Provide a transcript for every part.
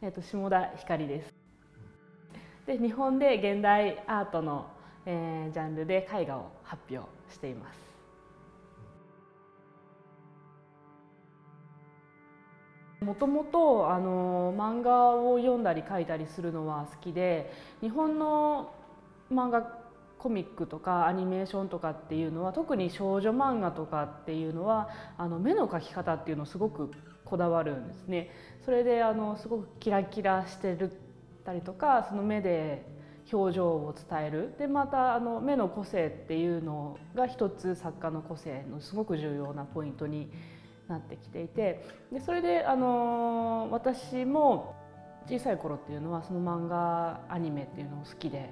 えー、と下田光です。で日本で現代アートの、えー、ジャンルで絵画を発表しています。もともとあの漫画を読んだり描いたりするのは好きで日本の漫画コミックとかアニメーションとかっていうのは特に少女漫画とかっていうのはあの目の描き方っていうのをすごくこだわるんですね。それであのすごくキラキラしてるたりとかその目で表情を伝えるでまたあの目の個性っていうのが一つ作家の個性のすごく重要なポイントになってきていてでそれであの私も小さい頃っていうのはその漫画アニメっていうのを好きで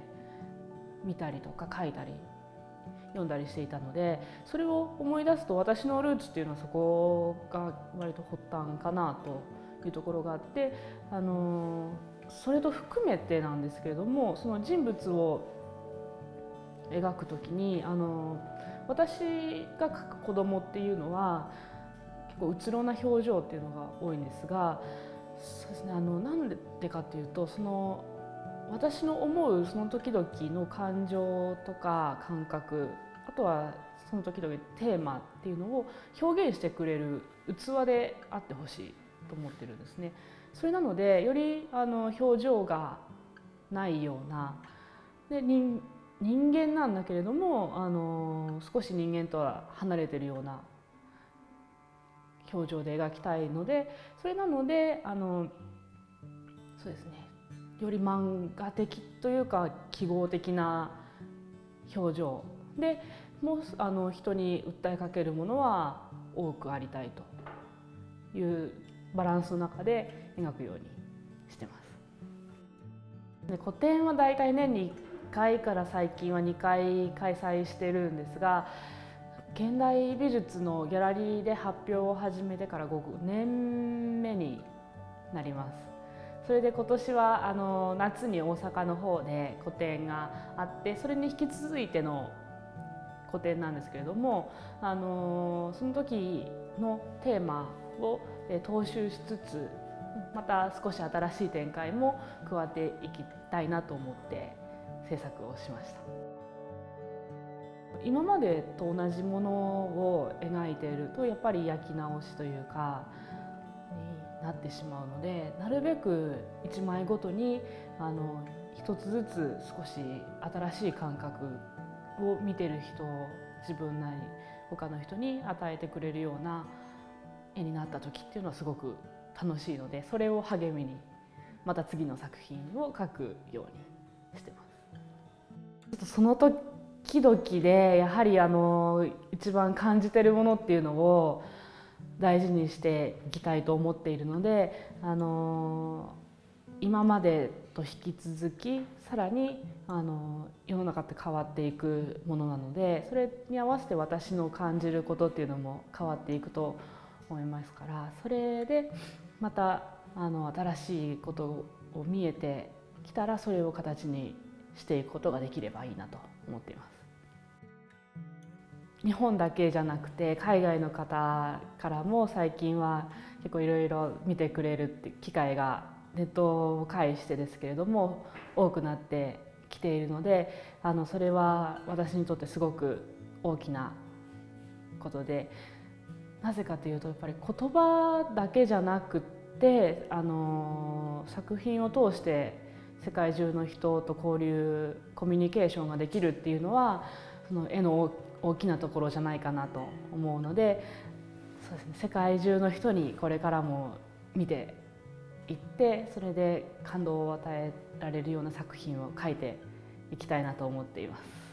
見たりとか書いたり読んだりしていたのでそれを思い出すと私のルーツっていうのはそこが割と発端かなというところがあってあのそれと含めてなんですけれどもその人物を描く時にあの私が描く子供っていうのは結構うつろな表情っていうのが多いんですがそうですねあのなんでかっていうとその私の思うその時々の感情とか感覚あとはその時々テーマっていうのを表現してくれる器であってほしいと思ってるんですね。それなのでよりあの表情がないようなで人人間なんだけれどもあの少し人間とは離れてるような表情で描きたいのでそれなのであのそうですねより漫画的というか記号的な表情でもうあの人に訴えかけるものは多くありたいというバランスの中で描くようにしてます。で個展はだいたい年に1回から最近は2回開催してるんですが現代美術のギャラリーで発表を始めてから5年目になります。それで今年はあの夏に大阪の方で個展があってそれに引き続いての個展なんですけれどもあのその時のテーマを踏襲しつつまた少し新しい展開も加わっていきたいなと思って制作をしました。今までと同じものを描いているとやっぱり焼き直しというかなってしまうのでなるべく1枚ごとにあの一つずつ少し新しい感覚を見てる人自分なり他の人に与えてくれるような絵になった時っていうのはすごく楽しいのでそれを励みにまた次の作品を描くようにしてます。ちょっとその時々でやはりあの一番感じてるものっていうのを大事にしていきたいと思っているので、あの今までと引き続きさらに、あの世の中って変わっていくものなのでそれに合わせて私の感じることっていうのも変わっていくと思いますからそれでまたあの新しいことを見えてきたらそれを形にしていくことができればいいなと思っています。日本だけじゃなくて海外の方からも最近は結構いろいろ見てくれるって機会がネットを介してですけれども多くなってきているのであのそれは私にとってすごく大きなことでなぜかというとやっぱり言葉だけじゃなくってあの作品を通して世界中の人と交流コミュニケーションができるっていうのはその絵の大きなところじゃないかなと思うのでそうです、ね、世界中の人にこれからも見ていってそれで感動を与えられるような作品を描いていきたいなと思っています。